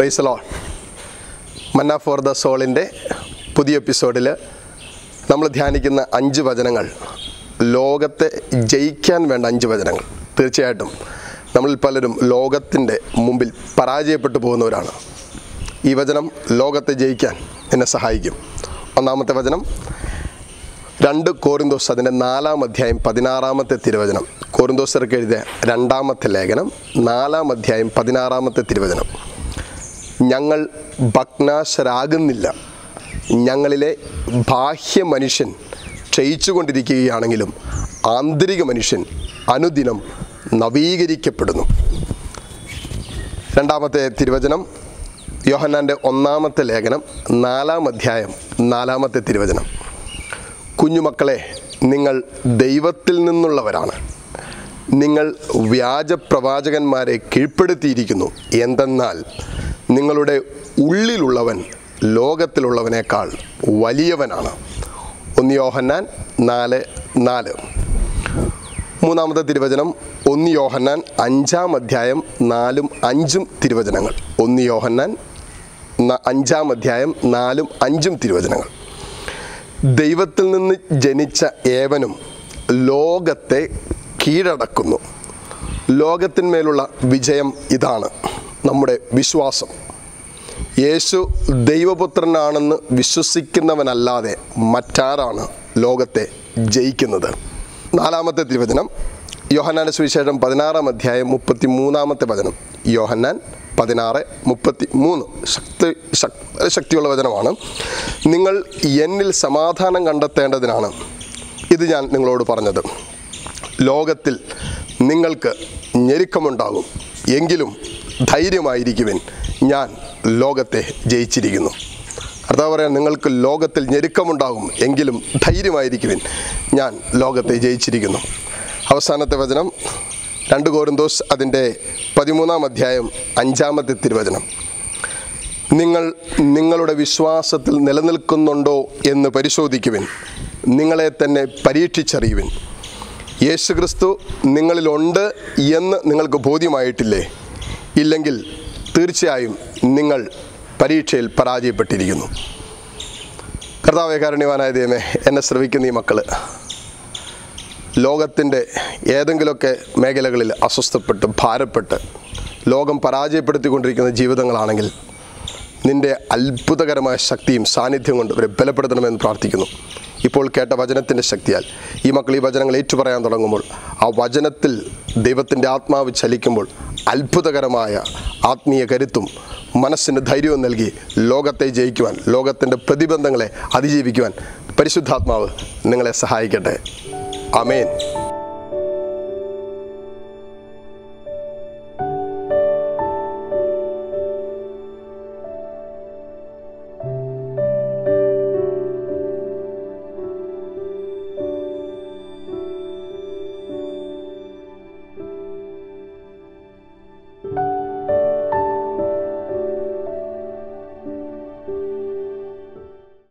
പ്രൈസലോ മന്ന for the സോളിന്റെ പുതിയ എപ്പിസോഡിൽ നമ്മൾ ധ്യാനിക്കുന്ന അഞ്ച് വചനങ്ങൾ. ലോകത്തെ ജയിക്കാൻ വേണ്ട അഞ്ച് വചനങ്ങൾ. തീർച്ചയായിട്ടും നമ്മളിൽ പലരും ലോകത്തിന്റെ മുമ്പിൽ പരാജയപ്പെട്ടു പോകുന്നവരാണ്. ഈ വചനം ലോകത്തെ ജയിക്കാൻ എന്നെ സഹായിക്കും. ഒന്നാമത്തെ വചനം രണ്ട് കോറിന്തോസ് അതിന്റെ നാലാം അധ്യായം പതിനാറാമത്തെ തിരുവചനം. കോറിന്തോസർക്ക് എഴുതിയ രണ്ടാമത്തെ ലേഖനം നാലാം അധ്യായം പതിനാറാമത്തെ തിരുവചനം. ഞങ്ങൾ ഭഗ്നാശരാകുന്നില്ല. ഞങ്ങളിലെ ബാഹ്യ മനുഷ്യൻ ക്ഷയിച്ചുകൊണ്ടിരിക്കുകയാണെങ്കിലും ആന്തരിക മനുഷ്യൻ അനുദിനം നവീകരിക്കപ്പെടുന്നു. രണ്ടാമത്തെ തിരുവചനം യോഹന്നാന്റെ ഒന്നാമത്തെ ലേഖനം നാലാം അധ്യായം നാലാമത്തെ തിരുവചനം. കുഞ്ഞുമക്കളെ നിങ്ങൾ ദൈവത്തിൽ നിന്നുള്ളവരാണ്. നിങ്ങൾ വ്യാജപ്രവാചകന്മാരെ കീഴ്പ്പെടുത്തിയിരിക്കുന്നു. എന്തെന്നാൽ നിങ്ങളുടെ ഉള്ളിലുള്ളവൻ ലോകത്തിലുള്ളവനേക്കാൾ വലിയവനാണ്. ഒന്ന് യോഹന്നാൻ നാല് നാല്. മൂന്നാമത്തെ തിരുവചനം ഒന്ന് യോഹന്നാൻ അഞ്ചാം അധ്യായം നാലും അഞ്ചും തിരുവചനങ്ങൾ. ഒന്ന് യോഹന്നാൻ അഞ്ചാം അധ്യായം നാലും അഞ്ചും തിരുവചനങ്ങൾ. ദൈവത്തിൽ നിന്ന് ജനിച്ച ഏവനും ലോകത്തെ കീഴടക്കുന്നു. ലോകത്തിന്മേലുള്ള വിജയം ഇതാണ്. നമ്മുടെ വിശ്വാസം. യേശു ദൈവപുത്രനാണെന്ന് വിശ്വസിക്കുന്നവനല്ലാതെ മറ്റാരാണ് ലോകത്തെ ജയിക്കുന്നത്? നാലാമത്തെ തിരുവചനം യോഹന്നാന്റെ സുവിശേഷം പതിനാറാം അധ്യായം മുപ്പത്തി മൂന്നാമത്തെ വചനം. യോഹന്നാൻ പതിനാറ് മുപ്പത്തി മൂന്ന് ശക്തി ശക്- ശക്തിയുള്ള വചനമാണ്. നിങ്ങൾ എന്നിൽ സമാധാനം കണ്ടെത്തേണ്ടതിനാണ് ഇത് ഞാൻ നിങ്ങളോട് പറഞ്ഞത്. ലോകത്തിൽ നിങ്ങൾക്ക് ഞെരുക്കമുണ്ടാകും. എങ്കിലും ധൈര്യമായിരിക്കുവിൻ. ഞാൻ ലോകത്തെ ജയിച്ചിരിക്കുന്നു. കർത്താവ് പറയാൻ നിങ്ങൾക്ക് ലോകത്തിൽ ഞെരുക്കമുണ്ടാകും എങ്കിലും ധൈര്യമായിരിക്കുവിൻ. ഞാൻ ലോകത്തെ ജയിച്ചിരിക്കുന്നു. അവസാനത്തെ വചനം രണ്ട് കോരിന്തോസ് അതിന്റെ പതിമൂന്നാം അധ്യായം അഞ്ചാമത്തെ തിരുവചനം. നിങ്ങൾ നിങ്ങളുടെ വിശ്വാസത്തിൽ നിലനിൽക്കുന്നുണ്ടോ എന്ന് പരിശോധിക്കുവിൻ. നിങ്ങളെ തന്നെ പരീക്ഷിച്ചറിയുവിൻ. യേശുക്രിസ്തു നിങ്ങളിലുണ്ട് എന്ന് നിങ്ങൾക്ക് ബോധ്യമായിട്ടില്ലേ? ഇല്ലെങ്കിൽ തീർച്ചയായും നിങ്ങൾ പരീക്ഷയിൽ പരാജയപ്പെട്ടിരിക്കുന്നു. കർത്താവെ കാരുണ്യവാനായ ദൈവമേ എന്നെ ശ്രവിക്കുന്ന ഈ മക്കൾ ലോകത്തിന്റെ ഏതെങ്കിലുമൊക്കെ മേഖലകളിൽ അസ്വസ്ഥപ്പെട്ട് ഭാരപ്പെട്ട് ലോകം പരാജയപ്പെടുത്തിക്കൊണ്ടിരിക്കുന്ന ജീവിതങ്ങളാണെങ്കിൽ നിന്റെ അത്ഭുതകരമായ ശക്തിയും സാന്നിധ്യം കൊണ്ട് അവരെ ബലപ്പെടുത്തണമെന്ന് പ്രാർത്ഥിക്കുന്നു. ഇപ്പോൾ കേട്ട വചനത്തിന്റെ ശക്തിയാൽ ഈ മക്കൾ ഈ വചനങ്ങൾ ഏറ്റുപറയാൻ തുടങ്ങുമ്പോൾ ആ വചനത്തിൽ ദൈവത്തിന്റെ ആത്മാവ് ചലിക്കുമ്പോൾ അത്ഭുതകരമായ ആത്മീയ കരുത്തും മനസ്സിന് ധൈര്യവും നൽകി ലോകത്തെ ജയിക്കുവാൻ ലോകത്തിന്റെ പ്രതിബന്ധങ്ങളെ അതിജീവിക്കുവാൻ പരിശുദ്ധാത്മാവ് നിങ്ങളെ സഹായിക്കട്ടെ. അമേൻ